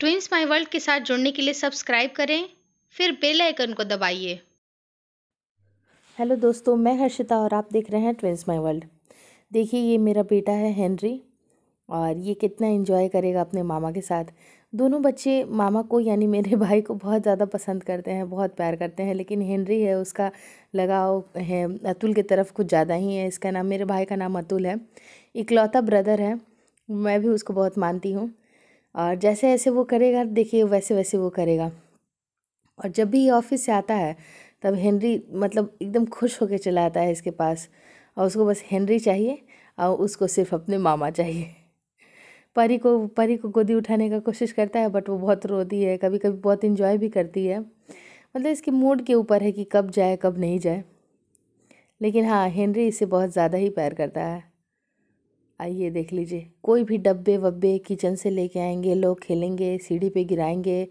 Twins my world के साथ जुड़ने के लिए सब्सक्राइब करें, फिर बेल आइकन को दबाइए। हेलो दोस्तों, मैं हर्षिता और आप देख रहे हैं ट्विंस माई वर्ल्ड देखिए, ये मेरा बेटा है हेनरी और ये कितना इन्जॉय करेगा अपने मामा के साथ। दोनों बच्चे मामा को यानी मेरे भाई को बहुत ज़्यादा पसंद करते हैं, बहुत प्यार करते हैं, लेकिन हेनरी है, उसका लगाव है, अतुल की तरफ़ कुछ ज़्यादा ही है। इसका नाम, मेरे भाई का नाम अतुल है। इकलौता ब्रदर है, मैं भी उसको बहुत मानती हूँ। और जैसे ऐसे वो करेगा, देखिए वैसे वैसे वो करेगा। और जब भी ये ऑफ़िस से आता है, तब हेनरी मतलब एकदम खुश होकर चला आता है इसके पास। और उसको बस हेनरी चाहिए और उसको सिर्फ़ अपने मामा चाहिए। परी को परी को गोदी उठाने का कोशिश करता है, बट वो बहुत रोती है कभी कभी बहुत इन्जॉय भी करती है। मतलब इसके मूड के ऊपर है कि कब जाए, कब नहीं जाए। लेकिन हाँ हेनरी इसे बहुत ज़्यादा ही प्यार करता है। आइए देख लीजिए। कोई भी डब्बे वब्बे किचन से लेके आएँगे, लोग खेलेंगे, सीढ़ी पे गिराएँगे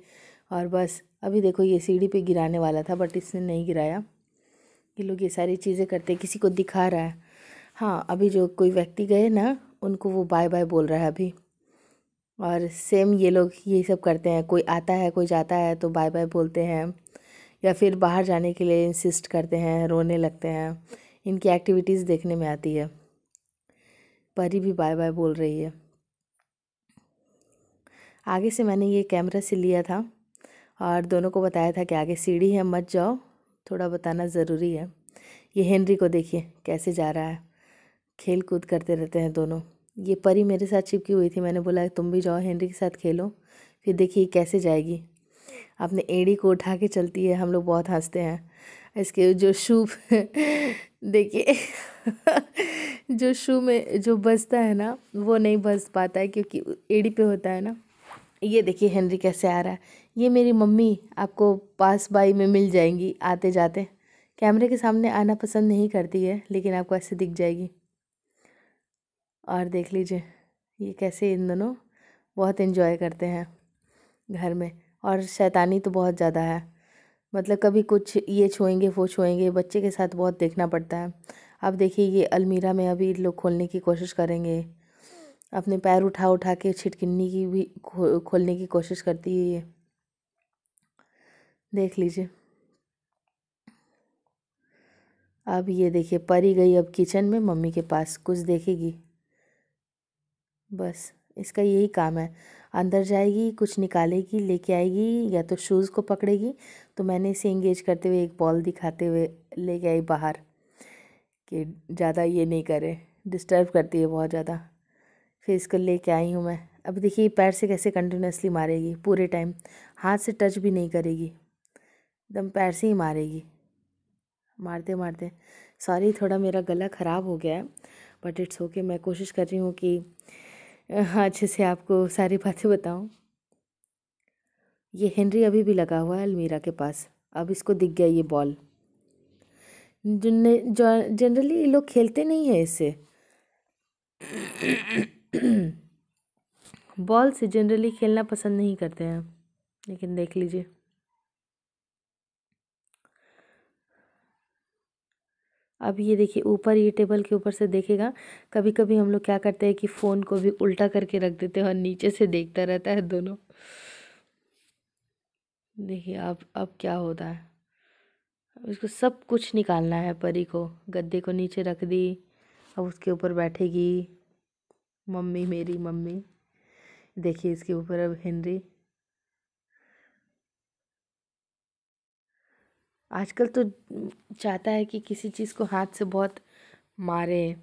और बस। अभी देखो ये सीढ़ी पे गिराने वाला था बट इसने नहीं गिराया। ये लोग ये सारी चीज़ें करते किसी को दिखा रहा है। हाँ अभी जो कोई व्यक्ति गए ना, उनको वो बाय बाय बोल रहा है अभी। और सेम ये लोग ये सब करते हैं, कोई आता है, कोई जाता है तो बाय बाय बोलते हैं। या फिर बाहर जाने के लिए इंसिस्ट करते हैं, रोने लगते हैं। इनकी एक्टिविटीज़ देखने में आती है। परी भी बाय बाय बोल रही है। आगे से मैंने ये कैमरा से लिया था और दोनों को बताया था कि आगे सीढ़ी है, मत जाओ, थोड़ा बताना ज़रूरी है। ये हेनरी को देखिए, कैसे जा रहा है। खेल कूद करते रहते हैं दोनों। ये परी मेरे साथ चिपकी हुई थी, मैंने बोला, तुम भी जाओ हेनरी के साथ खेलो, फिर देखिए कैसे जाएगी। अपने एड़ी को उठा के चलती है, हम लोग बहुत हँसते हैं। इसके जो शू देखिए, जो शू में जो बजता है ना, वो नहीं बज पाता है क्योंकि एड़ी पे होता है ना। ये देखिए हेनरी कैसे आ रहा है। ये मेरी मम्मी आपको पास बाई में मिल जाएँगी आते जाते कैमरे के सामने आना पसंद नहीं करती है, लेकिन आपको ऐसे दिख जाएगी। और देख लीजिए, ये कैसे इन दोनों बहुत इन्जॉय करते हैं घर में। और शैतानी तो बहुत ज़्यादा है। मतलब कभी कुछ ये छुएँगे वो छुएँगे बच्चे के साथ बहुत देखना पड़ता है। अब देखिए ये अलमीरा में अभी लोग खोलने की कोशिश करेंगे। अपने पैर उठा उठा के छिटकिन्नी की भी खो, खोलने की कोशिश करती है ये। देख लीजिए। अब ये देखिए परी गई अब किचन में मम्मी के पास कुछ देखेगी। बस। इसका यही काम है। अंदर जाएगी, कुछ निकालेगी, लेके आएगी या तो शूज़ को पकड़ेगी। तो मैंने इसे इंगेज करते हुए एक बॉल दिखाते हुए लेके आई बाहर कि ज़्यादा ये नहीं करे डिस्टर्ब करती है बहुत ज़्यादा। फिर इसको लेके आई हूँ मैं। अब देखिए, पैर से कैसे कंटिन्यूसली मारेगी, पूरे टाइम हाथ से टच भी नहीं करेगी, एकदम पैर से ही मारेगी। मारते मारते सॉरी थोड़ा मेरा गला ख़राब हो गया है बट इट्स ओके मैं कोशिश कर रही हूँ कि अच्छे से आपको सारी बातें बताऊँ। ये हेनरी अभी भी लगा हुआ है अलमीरा के पास। अब इसको दिख गया ये बॉल। जनरली ये लोग खेलते नहीं हैं इससे बॉल से जनरली खेलना पसंद नहीं करते हैं। लेकिन देख लीजिए। अब ये देखिए, ऊपर ये टेबल के ऊपर से देखेगा कभी कभी हम लोग क्या करते हैं कि फ़ोन को भी उल्टा करके रख देते हैं और नीचे से देखता रहता है दोनों। देखिए, अब अब क्या होता है? इसको सब कुछ निकालना है, परी को। गद्दे को नीचे रख दी, अब उसके ऊपर बैठेगी। मम्मी मेरी मम्मी। देखिए, इसके ऊपर अब हेनरी आजकल तो चाहता है कि किसी चीज़ को हाथ से बहुत मारे।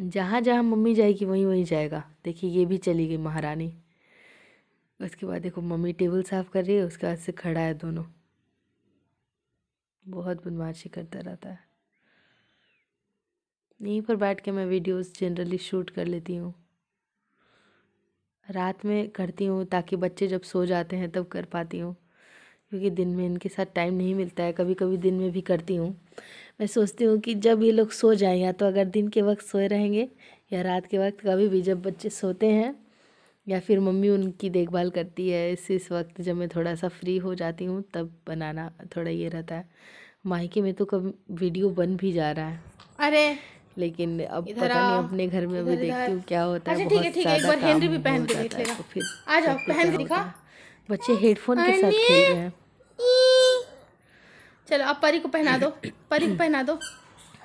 जहाँ जहाँ मम्मी जाएगी, वहीं वहीं जाएगा। देखिए, ये भी चली गई महारानी। उसके बाद देखो, मम्मी टेबल साफ़ कर रही है, उसके बाद से खड़ा है दोनों। बहुत बदमाशी करता रहता है। यहीं पर बैठ के मैं वीडियोस जनरली शूट कर लेती हूँ। रात में करती हूँ ताकि बच्चे जब सो जाते हैं तब कर पाती हूँ। क्योंकि दिन में इनके साथ टाइम नहीं मिलता है कभी कभी दिन में भी करती हूँ। मैं सोचती हूँ कि जब ये लोग सो जाएँ, या तो अगर दिन के वक्त सोए रहेंगे, या रात के वक्त कभी भी जब बच्चे सोते हैं, या फिर मम्मी उनकी देखभाल करती है, इस इस वक्त जब मैं थोड़ा सा फ्री हो जाती हूँ, तब बनाना थोड़ा ये रहता है। मायके में तो कभी वीडियो बन भी जा रहा है। अरे! लेकिन अब पता नहीं अपने घर में भी देखती हूँ क्या होता है अच्छा ठीक है ठीक है एक बार हेनरी भी पहन के देख लेगा तो फिर आ जाओ पहन के दिखा। बच्चे हेडफोन के साथ खेल रहे हैं। चलो अब परी को पहना दो परी को पहना दो।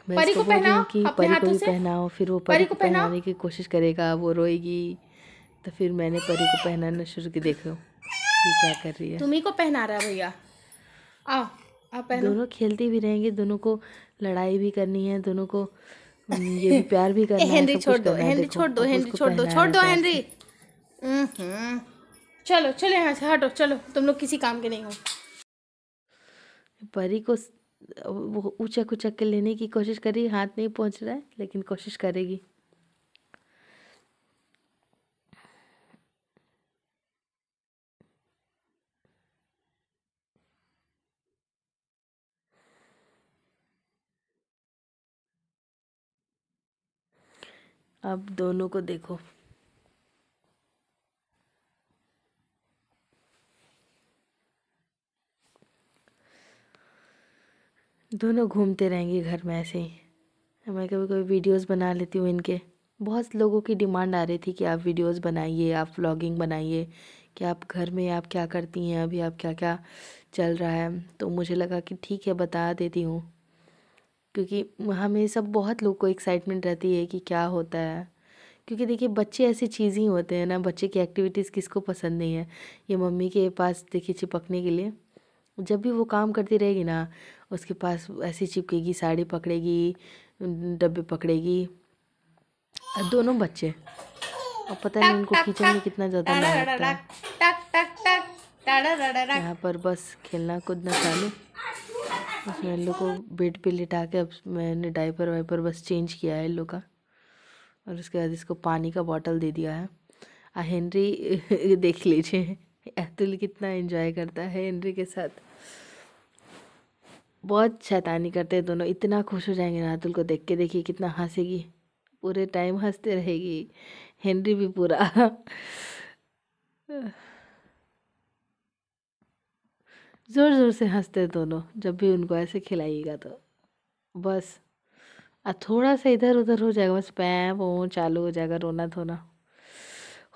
परी को पहनाओ कि अपने परी को हाथों भी से। पहनाओ फिर वो परी को पहनाने की कोशिश करेगा वो रोएगी। तो फिर मैंने परी को पहनाना शुरू की देखो ये क्या कर रही है। तुम्ही को पहना रहा है भैया। आओ आप पहनो। दोनों खेलते भी रहेंगे दोनों को लड़ाई भी करनी है दोनों को ये भी प्यार भी करना है हेनरी छोड़ दो हेनरी छोड़ दो हेनरी छोड़ दो छोड़ दो हेनरी। हम्म। चलो चलो यहाँ से हटो चलो तुम लोग किसी काम के नहीं हो। परी को वो ऊँचा कुचक के लेने की कोशिश कर रही हाथ नहीं पहुँच रहा है लेकिन कोशिश करेगी। अब दोनों को देखो। दोनों घूमते रहेंगे घर में ऐसे ही। मैं कभी कभी वीडियोस बना लेती हूँ इनके। बहुत लोगों की डिमांड आ रही थी कि आप वीडियोस बनाइए, आप व्लॉगिंग बनाइए, कि आप घर में आप क्या करती हैं, अभी आप क्या क्या चल रहा है। तो मुझे लगा कि ठीक है, बता देती हूँ। क्योंकि हमें सब बहुत लोग को एक्साइटमेंट रहती है कि क्या होता है क्योंकि देखिए बच्चे ऐसी चीज़ ही होते हैं ना बच्चे की एक्टिविटीज़ किसको पसंद नहीं है ये मम्मी के पास देखिए चिपकने के लिए जब भी वो काम करती रहेगी ना उसके पास ऐसी चिपकेगी साड़ी पकड़ेगी डब्बे पकड़ेगी दोनों बच्चे और पता नहीं उनको किचन में कितना ज़्यादा मन लगता है यहाँ पर बस खेलना कूदना चालू उसमें इन लोग को बेड पे लिटा के अब मैंने डाइपर वाइपर बस चेंज किया है इन लोग का। और उसके बाद इसको पानी का बॉटल दे दिया है। आ, हेनरी, देख लीजिए, अतुल कितना एंजॉय करता है हेनरी के साथ। बहुत शैतानी करते हैं दोनों, इतना खुश हो जाएँगे ना अतुल को देख के, देखिए कितना हंसेगी। पूरे टाइम हँसते रहेगी। हेनरी भी पूरा। ज़ोर ज़ोर से हँसते दोनों, जब भी उनको ऐसे खिलाइएगा तो। बस आ थोड़ा सा इधर उधर हो जाएगा, बस पैं, वो, चालू हो जाएगा, रोना धोना।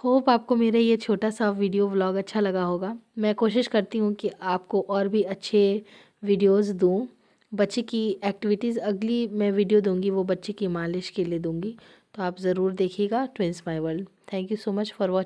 होप आपको मेरा ये छोटा सा वीडियो व्लॉग अच्छा लगा होगा। मैं कोशिश करती हूँ कि आपको और भी अच्छे वीडियोस दूँ। बच्चे की एक्टिविटीज़, अगली मैं वीडियो दूँगी, वो बच्चे की मालिश के लिए दूँगी। तो आप ज़रूर देखिएगा twins my world. Thank you so much for watching